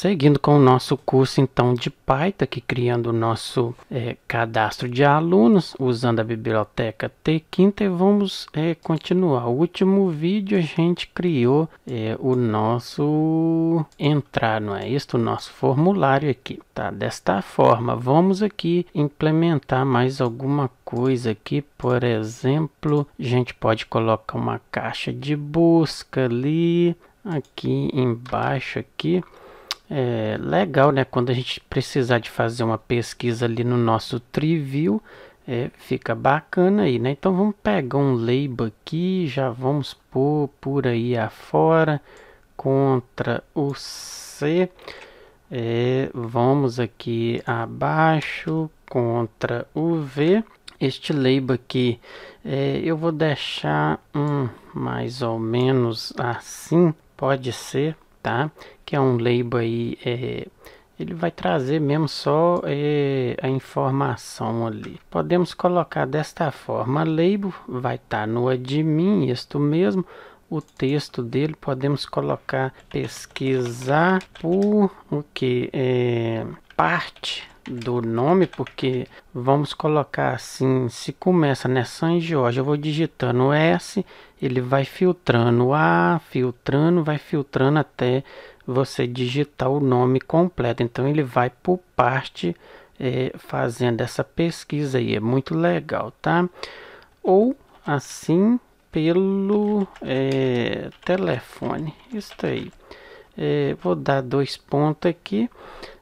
Seguindo com o nosso curso então de Python, aqui criando o nosso é, cadastro de alunos, usando a biblioteca T-Quinta e vamos é, continuar. O último vídeo a gente criou é, o nosso entrar, não é isso? O nosso formulário aqui, tá? Desta forma, vamos aqui implementar mais alguma coisa aqui, por exemplo, a gente pode colocar uma caixa de busca ali, aqui embaixo aqui é legal, né? Quando a gente precisar de fazer uma pesquisa ali no nosso Triview, é, fica bacana aí, né? Então vamos pegar um label aqui, já vamos pôr por aí afora, contra o C, é, vamos aqui abaixo, contra o V, este label aqui, é, eu vou deixar um mais ou menos assim, pode ser, tá? Que é um label aí, é, ele vai trazer mesmo só é, a informação ali. Podemos colocar desta forma, label vai estar tá no admin, isto mesmo. O texto dele podemos colocar pesquisar por o que é parte do nome, porque vamos colocar assim, se começa né, Jorge, eu vou digitando S, ele vai filtrando A, filtrando, vai filtrando até você digitar o nome completo. Então ele vai por parte é, fazendo essa pesquisa aí, é muito legal, tá? Ou assim pelo é, telefone, isso aí. É, vou dar dois pontos aqui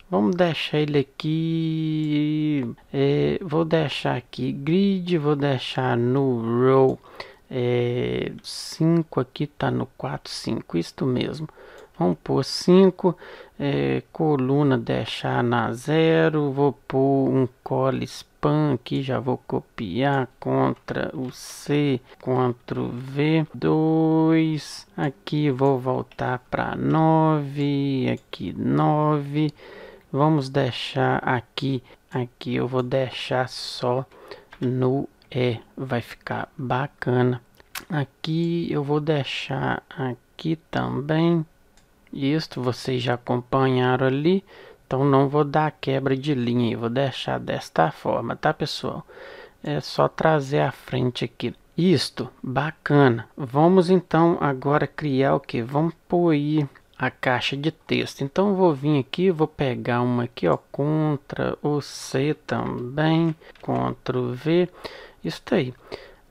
Vamos deixar ele aqui. É, vou deixar aqui grid, vou deixar no row 5 é, aqui tá no 4, 5, isto mesmo. Vamos pôr 5, é, coluna deixar na 0, vou pôr um call spam aqui, já vou copiar contra o C, contra o V, 2, aqui vou voltar para 9, aqui 9, Vamos deixar aqui, aqui eu vou deixar só no E, vai ficar bacana. Aqui eu vou deixar aqui também. Isto vocês já acompanharam ali, então não vou dar quebra de linha, vou deixar desta forma, tá pessoal? É só trazer a frente aqui. Isto, bacana. Vamos então agora criar o que? Vamos pôr a caixa de texto. Então vou vir aqui, vou pegar uma aqui, ó, contra o C também, Ctrl V, isso aí.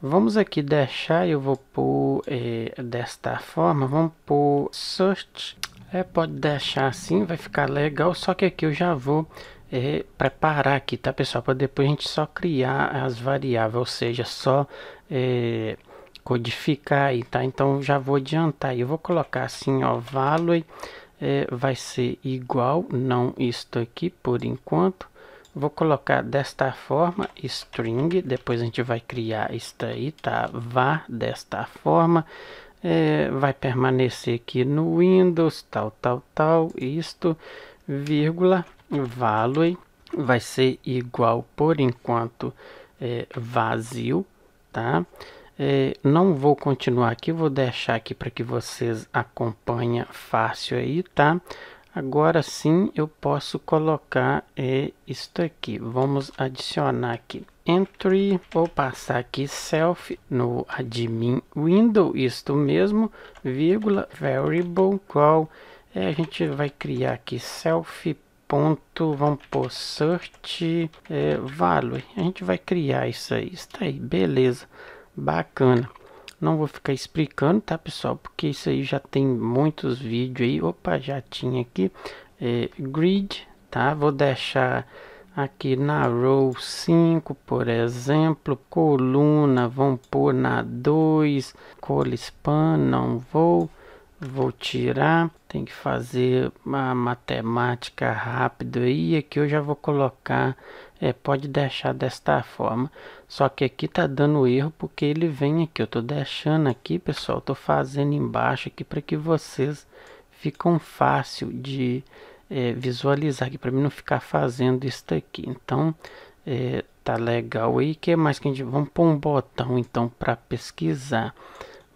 Vamos aqui deixar, eu vou pôr é, desta forma, vamos pôr search, é, pode deixar assim, vai ficar legal, só que aqui eu já vou é, preparar aqui, tá pessoal, para depois a gente só criar as variáveis, ou seja, só é, codificar aí, tá? Então já vou adiantar, eu vou colocar assim, ó, value é, vai ser igual, não isto aqui por enquanto. Vou colocar desta forma, string, depois a gente vai criar isto aí, tá? Var desta forma, é, vai permanecer aqui no Windows, tal, tal, tal, isto, vírgula, value, vai ser igual por enquanto é, vazio, tá? É, não vou continuar aqui, vou deixar aqui para que vocês acompanhem fácil aí, tá? Agora sim eu posso colocar é, isto aqui. Vamos adicionar aqui entry, vou passar aqui self no admin window, isto mesmo, vírgula, variable qual é, a gente vai criar aqui self ponto, vamos por search é, value, a gente vai criar isso aí, está aí, beleza bacana. Não vou ficar explicando, tá pessoal? Porque isso aí já tem muitos vídeos aí. Opa, já tinha aqui. É, grid, tá? Vou deixar aqui na row 5, por exemplo. Coluna, vamos pôr na 2. Colispan, não vou. Vou tirar. Tem que fazer uma matemática rápida aí. Aqui eu já vou colocar é, pode deixar desta forma. Só que aqui tá dando erro porque ele vem aqui. Eu tô deixando aqui, pessoal. Tô fazendo embaixo aqui para que vocês ficam fácil de é, visualizar aqui para mim não ficar fazendo isso aqui. Então, é, tá legal aí. Que mais que a gente vamos pôr um botão então para pesquisar.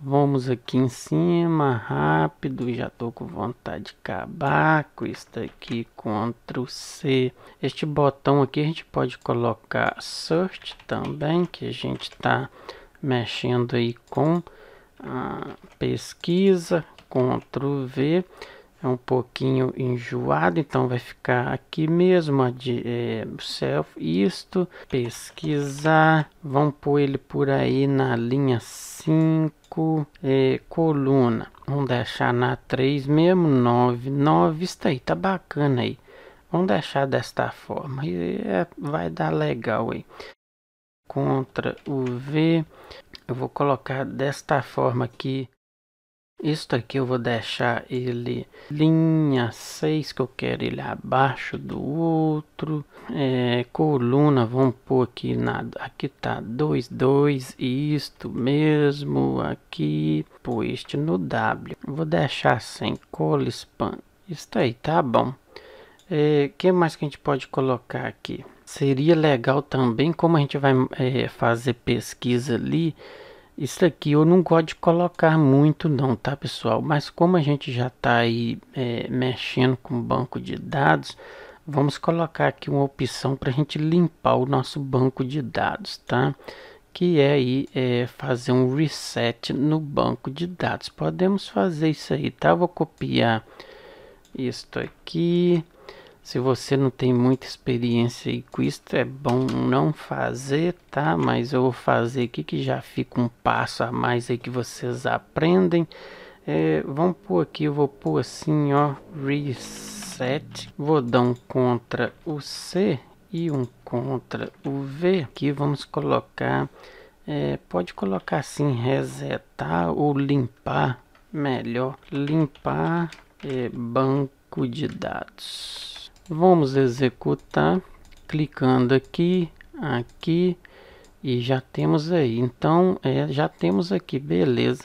Vamos aqui em cima, rápido, já tô com vontade de acabar com isso aqui, Ctrl C. Este botão aqui a gente pode colocar Search também, que a gente está mexendo aí com a pesquisa, Ctrl V é um pouquinho enjoado, então vai ficar aqui mesmo de é, self isto, pesquisar, vamos pôr ele por aí na linha 5, é, coluna, vamos deixar na 3 mesmo, 9, 9, isso aí, tá bacana aí, vamos deixar desta forma, é, vai dar legal aí, contra o V, eu vou colocar desta forma aqui, isto aqui eu vou deixar ele linha 6, que eu quero ele abaixo do outro. É, coluna, vamos pôr aqui na. Aqui tá 2, 2, isto mesmo. Aqui, pôr este no W. Vou deixar sem cola span. Isso aí, tá bom. É, que mais que a gente pode colocar aqui? Seria legal também, como a gente vai é, fazer pesquisa ali isso aqui eu não gosto de colocar muito não, tá pessoal? Mas como a gente já está aí é, mexendo com banco de dados, vamos colocar aqui uma opção para a gente limpar o nosso banco de dados, tá? Que é aí é, fazer um reset no banco de dados. Podemos fazer isso aí, tá? Vou copiar isto aqui. Se você não tem muita experiência com isso, é bom não fazer, tá? Mas eu vou fazer aqui que já fica um passo a mais aí que vocês aprendem. É, vamos pôr aqui, eu vou pôr assim, ó, reset. Vou dar um contra o C e um contra o V. Aqui vamos colocar, é, pode colocar assim, resetar ou limpar, melhor, limpar é, banco de dados. Vamos executar, clicando aqui, aqui, e já temos aí. Então, é, já temos aqui, beleza.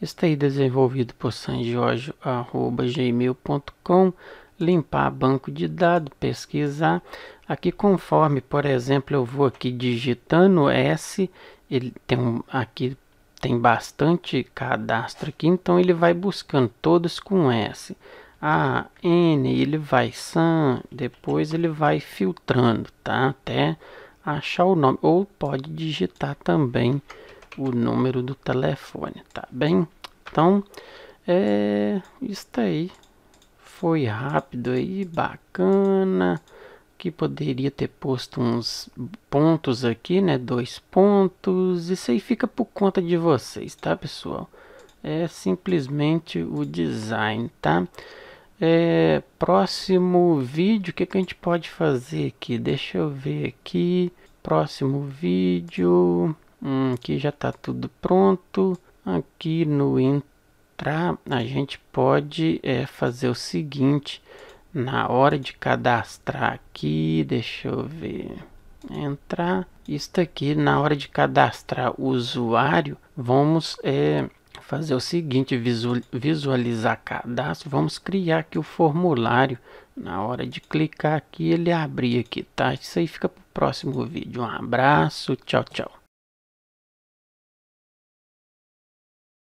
Está aí desenvolvido por sanjorge.gmail.com limpar banco de dados, pesquisar. Aqui conforme, por exemplo, eu vou aqui digitando S, ele tem um, aqui tem bastante cadastro aqui, então ele vai buscando todos com S. A, N, ele vai SAM, depois ele vai filtrando, tá? Até achar o nome. Ou pode digitar também o número do telefone, tá bem? Então, é isso aí. Foi rápido aí, bacana. Que poderia ter posto uns pontos aqui, né? Dois pontos. Isso aí fica por conta de vocês, tá, pessoal? É simplesmente o design, tá? É, próximo vídeo, o que, que a gente pode fazer aqui? Deixa eu ver aqui. Próximo vídeo. Hum, aqui já está tudo pronto. Aqui no entrar, a gente pode é, fazer o seguinte. Na hora de cadastrar aqui, deixa eu ver. Entrar. Isso aqui, na hora de cadastrar o usuário, vamos é, fazer o seguinte, visualizar cadastro, vamos criar aqui o formulário. Na hora de clicar aqui, ele abrir aqui, tá? Isso aí fica para o próximo vídeo. Um abraço, tchau, tchau.